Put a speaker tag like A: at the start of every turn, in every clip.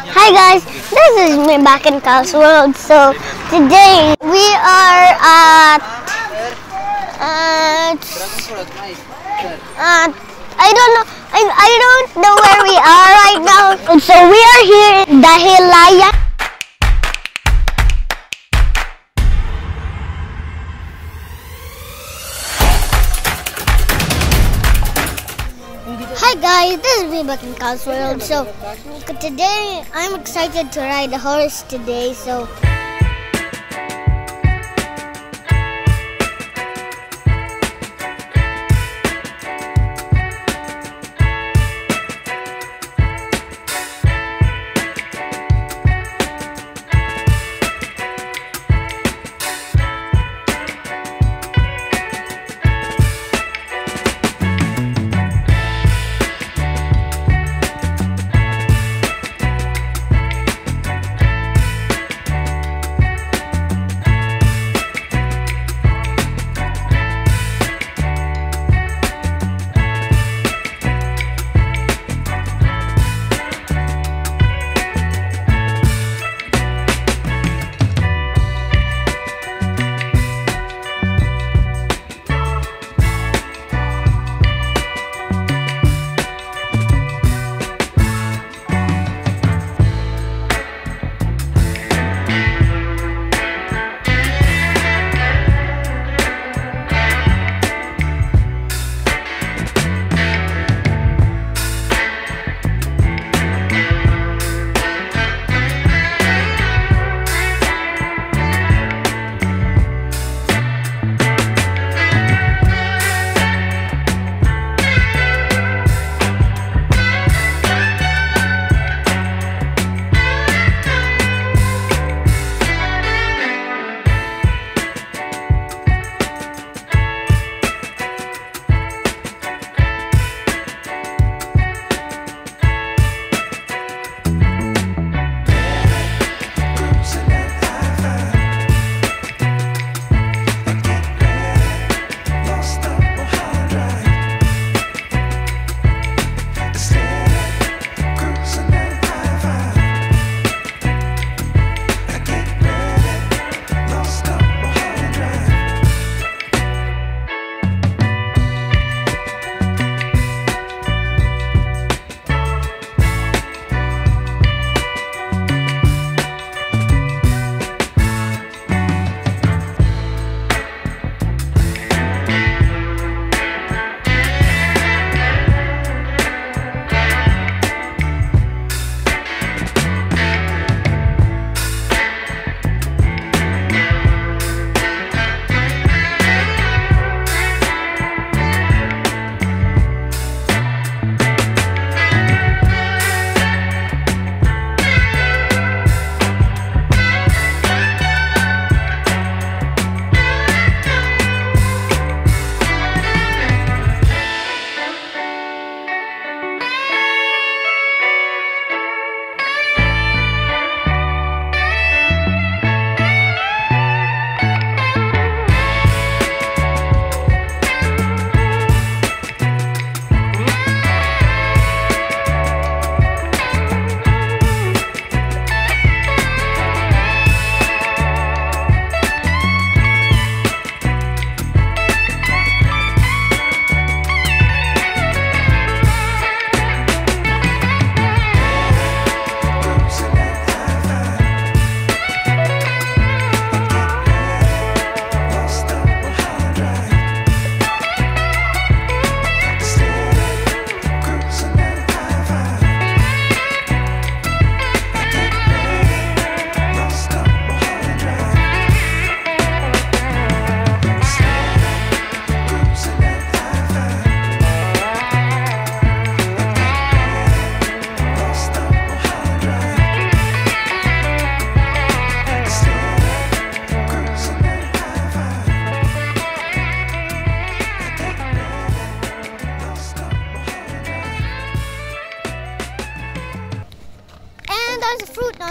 A: Hi guys, this is me back in Kyle's World. So today we are at uh, uh, I don't know I, I don't know where we are right now. So we are here in Dahilaya. Hi guys, this is me back in Kyle's World. So today I'm excited to ride a horse today. So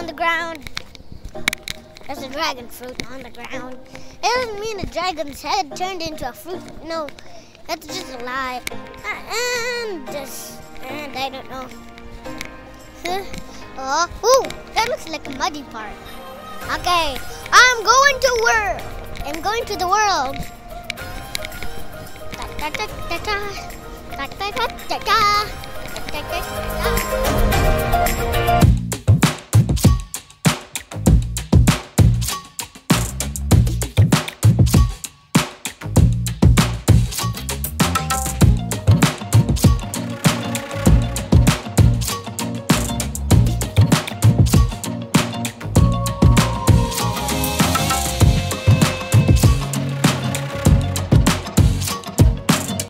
A: the ground. There's a dragon fruit on the ground. It doesn't mean the dragon's head turned into a fruit. No, that's just a lie. And this, and I don't know. Uh, ooh, that looks like a muddy part. Okay, I'm going to world. I'm going to the world. Da, da. Da, da, da, da, da. Da, da, da, da, da.